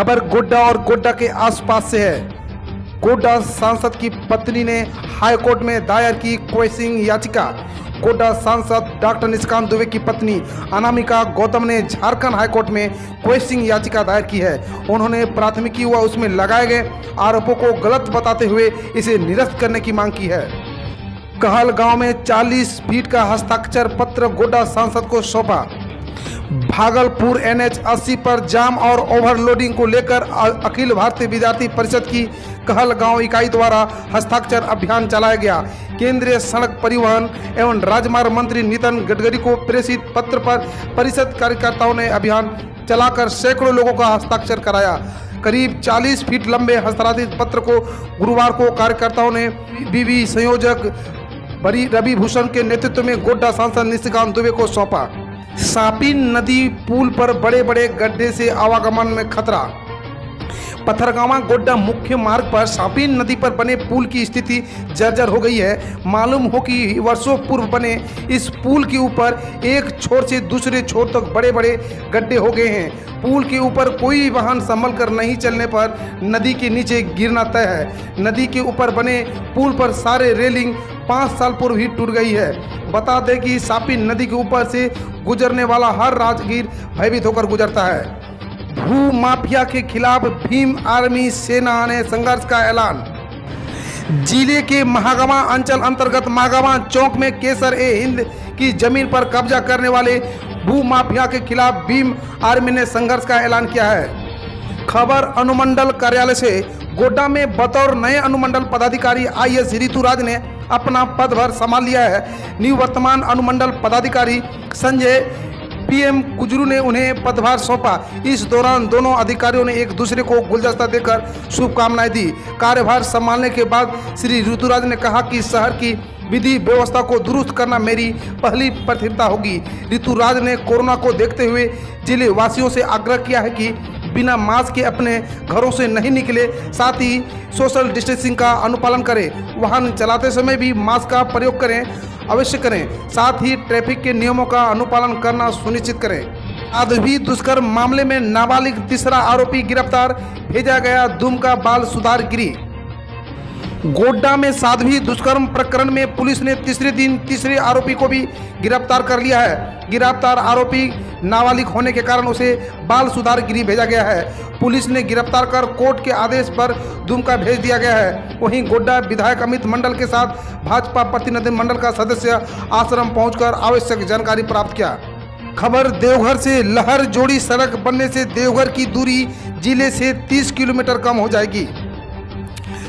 खबर गोड्डा और गोड्डा के आसपास से है। गोड्डा सांसद की पत्नी ने हाईकोर्ट में दायर की क्वेसिंग याचिका। गोड्डा सांसद डॉक्टर निष्कांत दुबे की पत्नी अनामिका गौतम ने झारखंड हाईकोर्ट में क्वेसिंग याचिका दायर की है। उन्होंने प्राथमिकी व उसमें लगाए गए आरोपों को गलत बताते हुए इसे निरस्त करने की मांग की है। कहल गाँव में 40 फीट का हस्ताक्षर पत्र गोड्डा सांसद को सौंपा। भागलपुर एनएच 80 पर जाम और ओवरलोडिंग को लेकर अखिल भारतीय विद्यार्थी परिषद की कहल गाँव इकाई द्वारा हस्ताक्षर अभियान चलाया गया। केंद्रीय सड़क परिवहन एवं राजमार्ग मंत्री नितिन गडकरी को प्रेषित पत्र पर परिषद कार्यकर्ताओं ने अभियान चलाकर सैकड़ों लोगों का हस्ताक्षर कराया। करीब 40 फीट लंबे हस्ताक्षरित पत्र को गुरुवार को कार्यकर्ताओं ने बीवी संयोजक रवि भूषण के नेतृत्व में गोड्डा सांसद निशिकांत दुबे को सौंपा। सापी नदी पुल पर बड़े बड़े गड्ढे से आवागमन में खतरा। पथरगामा गोड्डा मुख्य मार्ग पर सापी नदी पर बने पुल की स्थिति जर्जर हो गई है। मालूम हो कि वर्षों पूर्व बने इस पुल के ऊपर एक छोर से दूसरे छोर तक बड़े बड़े गड्ढे हो गए हैं। पुल के ऊपर कोई वाहन संभल कर नहीं चलने पर नदी के नीचे गिरना तय है। नदी के ऊपर बने पुल पर सारे रेलिंग पाँच साल पूर्व ही टूट गई है। बता दें कि सापी नदी के ऊपर से गुजरने वाला हर राजगीर भयभीत होकर गुजरता है। भू माफिया के खिलाफ भीम आर्मी सेना ने संघर्ष का ऐलान। ज़िले के महागामा अंचल अंतर्गत महागामा चौक में केसर ए हिंद की ज़मीन पर कब्जा करने वाले भू माफिया के खिलाफ भीम आर्मी ने संघर्ष का ऐलान किया है। खबर अनुमंडल कार्यालय से, गोड्डा में बतौर नए अनुमंडल पदाधिकारी आई एस ऋतुराज ने अपना पदभार संभाल लिया है। निवर्तमान अनुमंडल पदाधिकारी संजय पीएम कुजरू ने उन्हें पदभार सौंपा। इस दौरान दोनों अधिकारियों ने एक दूसरे को गुलदस्ता देकर शुभकामनाएँ दी। कार्यभार संभालने के बाद श्री ऋतुराज ने कहा कि शहर की विधि व्यवस्था को दुरुस्त करना मेरी पहली प्राथमिकता होगी। ऋतुराज ने कोरोना को देखते हुए ज़िले वासियों से आग्रह किया है कि बिना मास्क के अपने घरों से नहीं निकले, साथ ही सोशल डिस्टेंसिंग का अनुपालन करें। वाहन चलाते समय भी मास्क का प्रयोग करें, अवश्य करें। साथ ही ट्रैफ़िक के नियमों का अनुपालन करना सुनिश्चित करें। आदवी दुष्कर्म मामले में नाबालिग तीसरा आरोपी गिरफ़्तार, भेजा गया दुमका बाल सुधार गृह। गोड्डा में साध्वी दुष्कर्म प्रकरण में पुलिस ने तीसरे दिन तीसरे आरोपी को भी गिरफ़्तार कर लिया है। गिरफ़्तार आरोपी नाबालिग होने के कारण उसे बाल सुधार गृह भेजा गया है। पुलिस ने गिरफ़्तार कर कोर्ट के आदेश पर दुमका भेज दिया गया है। वहीं गोड्डा विधायक अमित मंडल के साथ भाजपा प्रतिनिधि मंडल का सदस्य आश्रम पहुंचकर आवश्यक जानकारी प्राप्त किया। खबर, देवघर से लहर जोड़ी सड़क बनने से देवघर की दूरी ज़िले से 30 किलोमीटर कम हो जाएगी।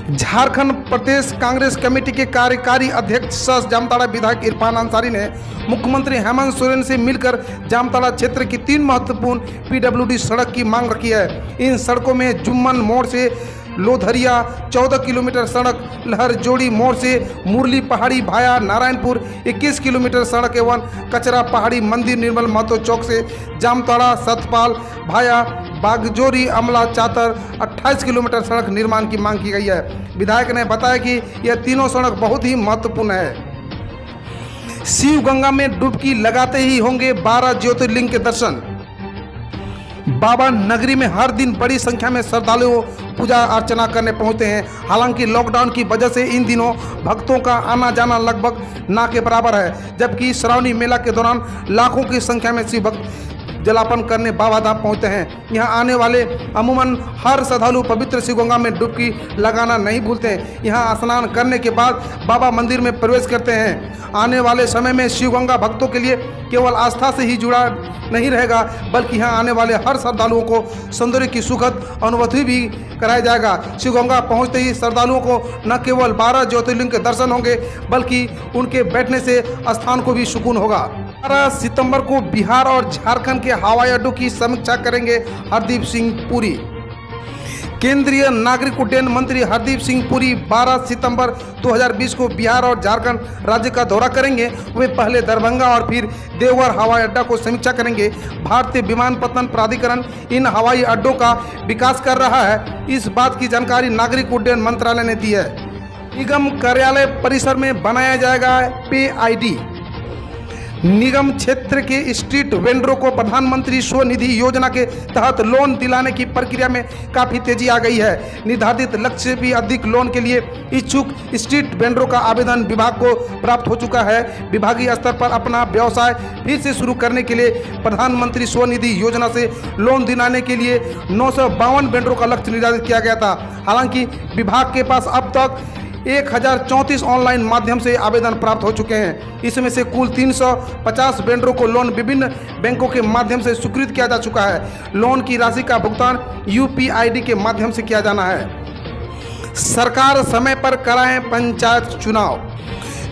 झारखंड प्रदेश कांग्रेस कमेटी के कार्यकारी अध्यक्ष सह जामताड़ा विधायक इरफान अंसारी ने मुख्यमंत्री हेमंत सोरेन से मिलकर जामताड़ा क्षेत्र की तीन महत्वपूर्ण पीडब्ल्यूडी सड़क की मांग रखी है। इन सड़कों में जुम्मन मोड़ से लोधरिया 14 किलोमीटर सड़क, लहर जोड़ी मोड़ से मुरली पहाड़ी भाया नारायणपुर 21 किलोमीटर सड़क एवं कचरा पहाड़ी मंदिर निर्मल महतो चौक से जामताड़ा, सतपाल भाया बागजोरी अमला चातर 28 किलोमीटर सड़क निर्माण की मांग की गई है। विधायक ने बताया कि यह तीनों सड़क बहुत ही महत्वपूर्ण है। शिव गंगा में डुबकी लगाते ही होंगे 12 ज्योतिर्लिंग के दर्शन। बाबा नगरी में हर दिन बड़ी संख्या में श्रद्धालु पूजा अर्चना करने पहुँचते हैं। हालाँकि लॉकडाउन की वजह से इन दिनों भक्तों का आना जाना लगभग ना के बराबर है, जबकि श्रावणी मेला के दौरान लाखों की संख्या में शिव भक्त जलापन करने बाबा धाम पहुँचते हैं। यहाँ आने वाले अमूमन हर श्रद्धालु पवित्र शिवगंगा में डुबकी लगाना नहीं भूलते हैं। यहाँ स्नान करने के बाद बाबा मंदिर में प्रवेश करते हैं। आने वाले समय में शिवगंगा भक्तों के लिए केवल आस्था से ही जुड़ा नहीं रहेगा, बल्कि यहाँ आने वाले हर श्रद्धालुओं को सौंदर्य की सुखद अनुभूति भी कराया जाएगा। शिवगंगा पहुँचते ही श्रद्धालुओं को न केवल बारह ज्योतिर्लिंग के दर्शन होंगे, बल्कि उनके बैठने से स्थान को भी सुकून होगा। बारह सितंबर को बिहार और झारखंड के हवाई अड्डों की समीक्षा करेंगे हरदीप सिंह पुरी। केंद्रीय नागरिक उड्डयन मंत्री हरदीप सिंह पुरी 12 सितंबर 2020 को बिहार और झारखंड राज्य का दौरा करेंगे। वे पहले दरभंगा और फिर देवघर हवाई अड्डा को समीक्षा करेंगे। भारतीय विमानपत्तन प्राधिकरण इन हवाई अड्डों का विकास कर रहा है। इस बात की जानकारी नागरिक उड्डयन मंत्रालय ने दी है। निगम कार्यालय परिसर में बनाया जाएगा पे आईडी निगम क्षेत्र के स्ट्रीट वेंडरों को प्रधानमंत्री स्वनिधि योजना के तहत लोन दिलाने की प्रक्रिया में काफ़ी तेज़ी आ गई है। निर्धारित लक्ष्य से भी अधिक लोन के लिए इच्छुक स्ट्रीट वेंडरों का आवेदन विभाग को प्राप्त हो चुका है। विभागीय स्तर पर अपना व्यवसाय फिर से शुरू करने के लिए प्रधानमंत्री स्वनिधि योजना से लोन दिलाने के लिए नौ सौ बावन वेंडरों का लक्ष्य निर्धारित किया गया था। हालाँकि विभाग के पास अब तक एक हज़ार चौंतीस ऑनलाइन माध्यम से आवेदन प्राप्त हो चुके हैं। इसमें से कुल 350 वेंडरों को लोन विभिन्न बैंकों के माध्यम से स्वीकृत किया जा चुका है। लोन की राशि का भुगतान यू पी के माध्यम से किया जाना है। सरकार समय पर कराएँ पंचायत चुनाव।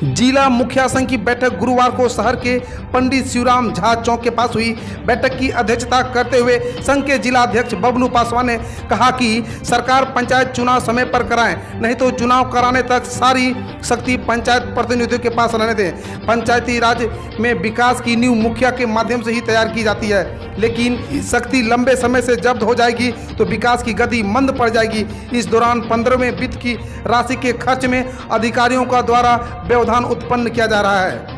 जिला मुखिया संघ की बैठक गुरुवार को शहर के पंडित शिवराम झा चौक के पास हुई। बैठक की अध्यक्षता करते हुए संघ के जिला अध्यक्ष बबलू पासवान ने कहा कि सरकार पंचायत चुनाव समय पर कराएँ, नहीं तो चुनाव कराने तक सारी शक्ति पंचायत प्रतिनिधियों के पास रहने दें। पंचायती राज में विकास की नींव मुखिया के माध्यम से ही तैयार की जाती है, लेकिन शक्ति लंबे समय से जब्त हो जाएगी तो विकास की गति मंद पड़ जाएगी। इस दौरान पंद्रहवें वित्त की राशि के खर्च में अधिकारियों का द्वारा व्यवधान उत्पन्न किया जा रहा है।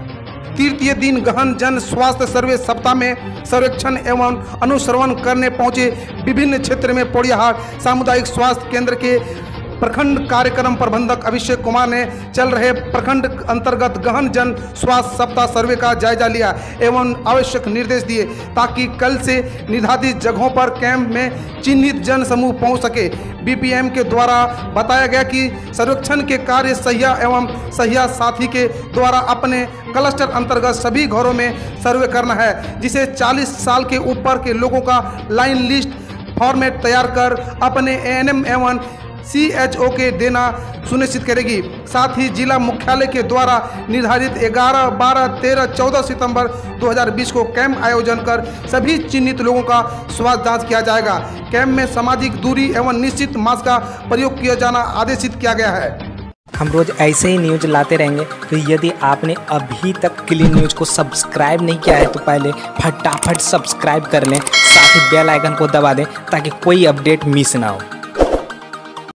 तृतीय दिन गहन जन स्वास्थ्य सर्वे सप्ताह में सर्वेक्षण एवं अनुश्रवण करने पहुँचे विभिन्न क्षेत्र में पोड़ियाहाट सामुदायिक स्वास्थ्य केंद्र के प्रखंड कार्यक्रम प्रबंधक अभिषेक कुमार ने चल रहे प्रखंड अंतर्गत गहन जन स्वास्थ्य सप्ताह सर्वे का जायजा लिया एवं आवश्यक निर्देश दिए ताकि कल से निर्धारित जगहों पर कैंप में चिन्हित जन समूह पहुँच सके। बीपीएम के द्वारा बताया गया कि सर्वेक्षण के कार्य सहिया एवं सहिया साथी के द्वारा अपने क्लस्टर अंतर्गत सभी घरों में सर्वे करना है, जिसे 40 साल के ऊपर के लोगों का लाइन लिस्ट फॉर्मेट तैयार कर अपने एएनएम एवं सी एच ओ के देना सुनिश्चित करेगी। साथ ही जिला मुख्यालय के द्वारा निर्धारित 11, 12, 13, 14 सितंबर 2020 को कैंप आयोजन कर सभी चिन्हित लोगों का स्वास्थ्य जाँच किया जाएगा। कैंप में सामाजिक दूरी एवं निश्चित मास्क का प्रयोग किया जाना आदेशित किया गया है। हम रोज ऐसे ही न्यूज़ लाते रहेंगे। तो यदि आपने अभी तक क्लीन न्यूज़ को सब्सक्राइब नहीं किया है तो पहले फटाफट सब्सक्राइब कर लें। साथ ही बेल आइकन को दबा दें ताकि कोई अपडेट मिस ना हो।